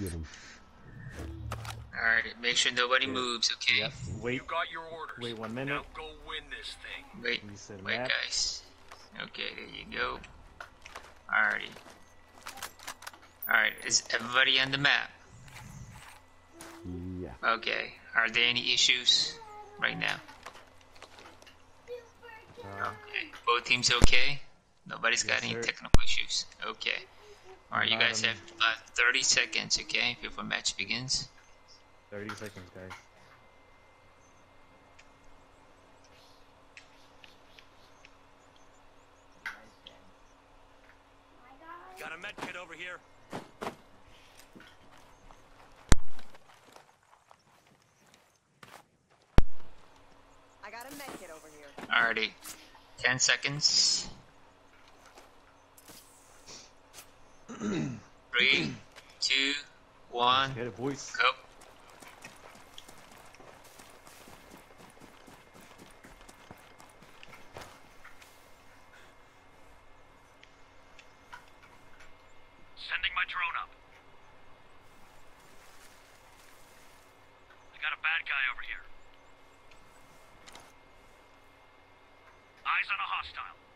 Get him. Alright, make sure nobody moves, okay? Yep. Wait. You got your orders. Wait one minute. Now go win this thing. Wait, You said wait, map. guys. Okay, there you go. Alrighty. Alright, is everybody on the map? Yeah. Okay. Are there any issues right now? Uh, Okay. Both teams okay? Nobody's got any sir. technical issues. Okay. Alright, you guys have about 30 seconds, okay, before match begins. 30 seconds, guys. Got a med kit over here. I got a med kit over here. Alrighty. 10 seconds. Three, two, one, Get it, boys. go. Sending my drone up. I got a bad guy over here. Eyes on a hostile.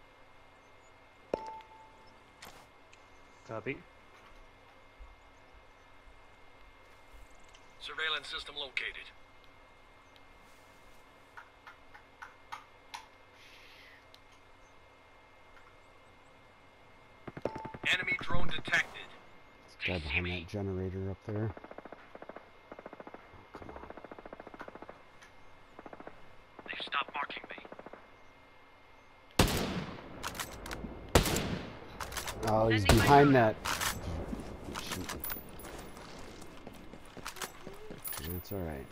Copy. Surveillance system located. Enemy drone detected. Guy behind that generator up there. Oh, come on. They've stopped marking me. Oh, he's behind that. That's alright.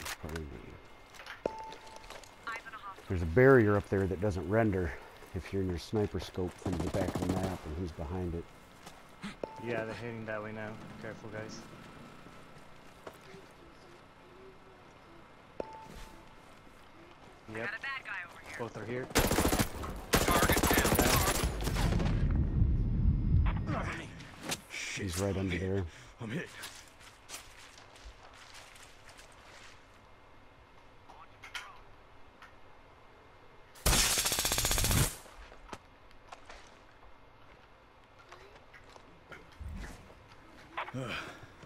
There's a barrier up there that doesn't render if you're in your sniper scope from the back of the map and he's behind it. Yeah, they're heading that way now. Careful, guys. Yep, both are here. Target down. He's right under there. I'm hit.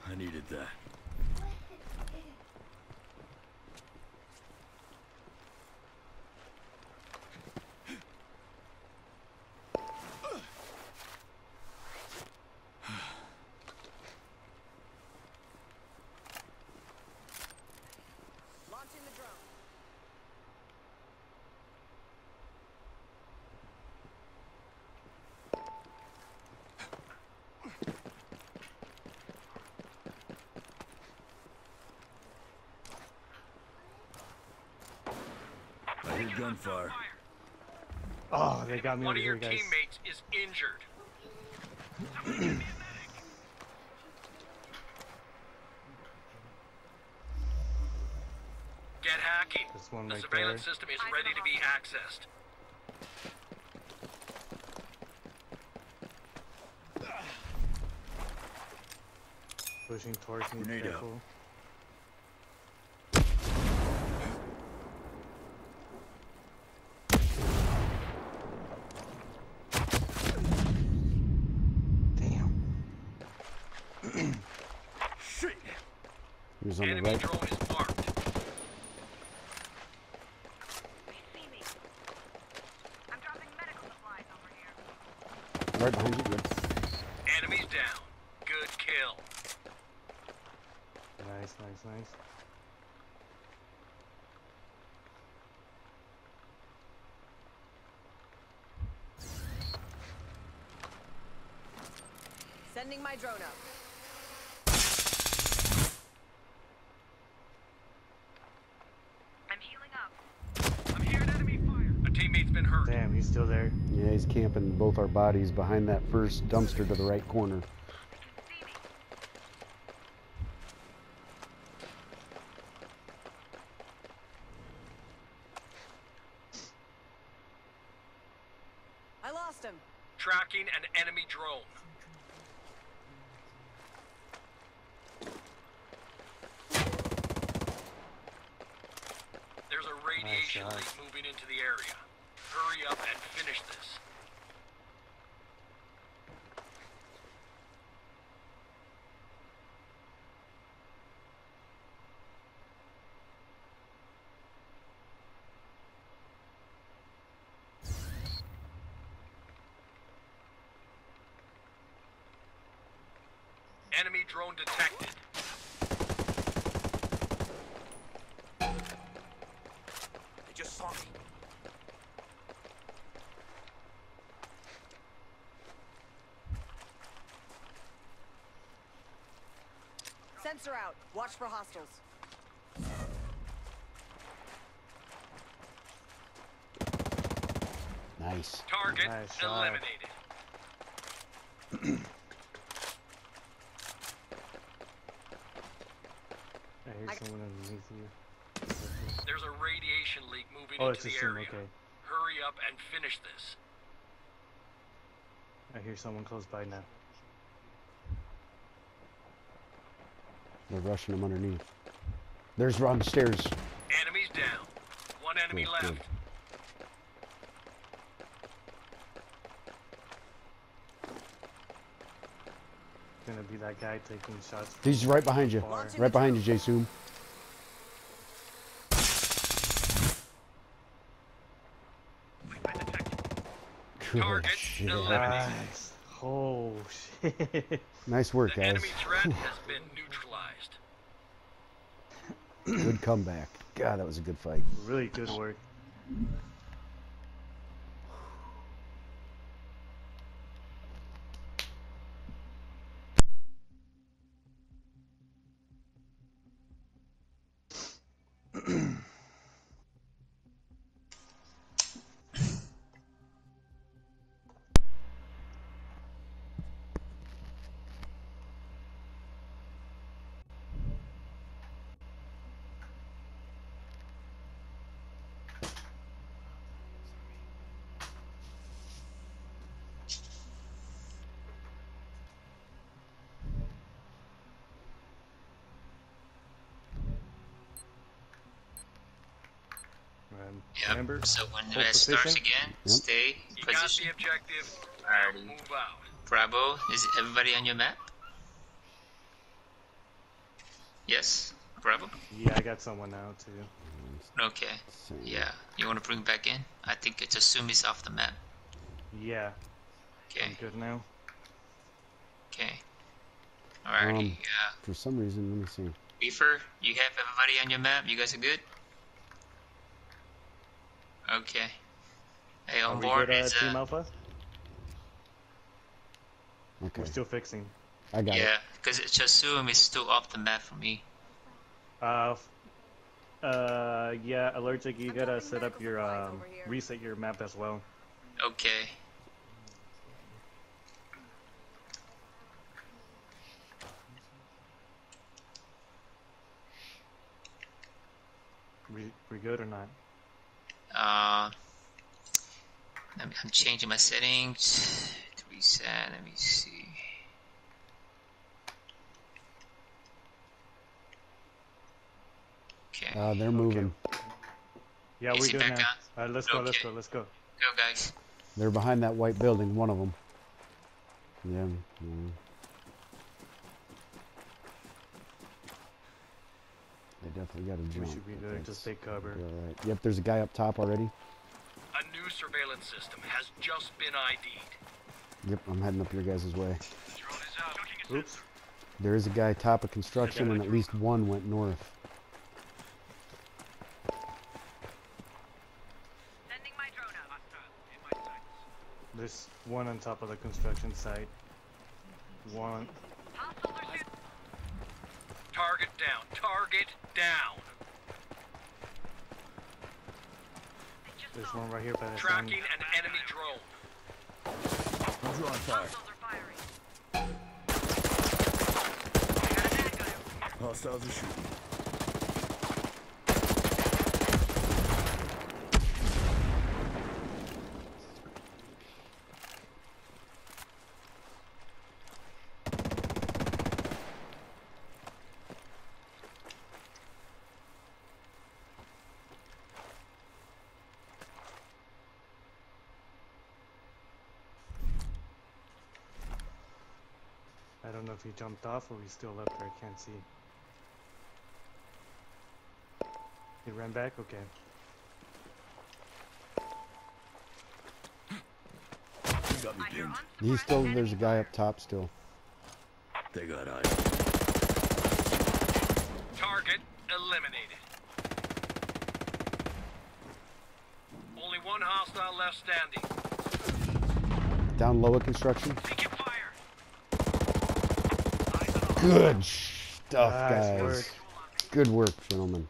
I needed that. Launching the drone. I hear gunfire. Oh, they got me One over of your guys. teammates is injured. Get hacking. There's one the right surveillance there. system is ready to be accessed. Pushing towards me. Grenade out. Careful. Damn. Shit. He was on the right. drone is marked. They see me. I'm dropping medical supplies over here. Right behind you. Good. Enemies down. Good kill. Nice, nice, nice. Sending my drone up. he's still there. Yeah, he's camping both our bodies behind that first dumpster to the right corner. I lost him. Tracking an enemy drone. There's a radiation nice leak moving into the area. Hurry up and finish this. Enemy drone detected. They just saw me. Sensor out. Watch for hostiles. Nice. Target Nice eliminated. I hear I- someone underneath you. There's a radiation leak moving Oh, into it's a the sim, area. okay. Hurry up and finish this. I hear someone close by now. They're rushing them underneath. There's on the stairs. Enemies down. One enemy Good, left. good. Gonna be that guy taking shots. He's right behind you. Far. Right behind you, Jason. Good Target shit. Nice. Oh shit. Nice work, The guys. enemy threat has been neutralized. Good comeback. God, that was a good fight. really good work. Um, Yep. Remember? So when the hold match starts again, Yep. stay You got the objective. Alrighty. move out. Bravo. Is everybody on your map? Yes. Bravo. Yeah, I got someone now too. Okay. Yeah. You want to bring back in? I think it's assume he's off the map. Yeah, I'm Okay. good now. Okay. Alrighty. Um, yeah. For some reason, let me see. Beefer, you have everybody on your map. You guys are good. Okay. Hey, Are on we board good, uh, is Team Alpha? Okay, We're still fixing. I got it. yeah, because it's assume is still off the map for me. Uh, uh, yeah, allergic. You I'm gotta set up your supplies um, reset your map as well. Okay. We we good or not? Uh, I'm, I'm changing my settings to reset. Let me see. Okay, Uh, they're moving. Yeah, we he good back now. Alright, let's go. Let's go. Let's go. go guys. They're behind that white building. One of them. Yeah. yeah. Definitely got to jump. We should be but good. that's- Just take cover. all right. Yep, there's a guy up top already. A new surveillance system has just been ID'd. Yep, I'm heading up your guys' way. Drone is out. Oops. There is a guy top of construction, and at least one went north. Sending my drone out. There's one on top of the construction site. One. Hostiles are. Target down. Target down. They There's one right here by the Tracking an enemy drone. I'm drawing fire. Hostiles are firing. I got a bad guy. Hostiles are shooting. if he jumped off or he's still up there. I can't see. He ran back? Okay. You got me pinned. He's still, there's a guy up top still. They got eyes. Target eliminated. Only one hostile left standing. Down low at construction. Taking fire. Good stuff, Nice guys. work. Good work, gentlemen.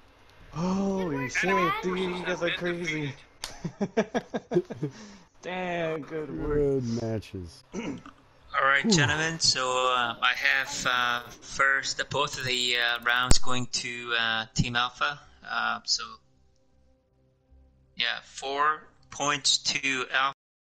Holy shit, Enemy dude, you guys are crazy. Damn, good work. Good matches. All right, gentlemen. So uh, I have uh, first uh, both of the uh, rounds going to uh, Team Alpha. Uh, so yeah, four points to Alpha.